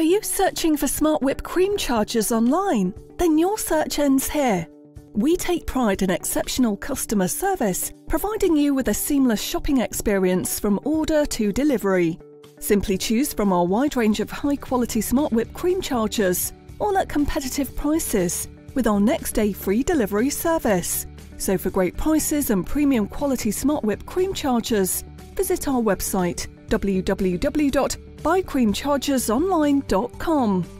Are you searching for Smart Whip cream chargers online? Then your search ends here. We take pride in exceptional customer service, providing you with a seamless shopping experience from order to delivery. Simply choose from our wide range of high quality Smart Whip cream chargers, all at competitive prices, with our next day free delivery service. So, for great prices and premium quality Smart Whip cream chargers, visit our website www.buycreamchargersonline.com.